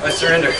I surrender.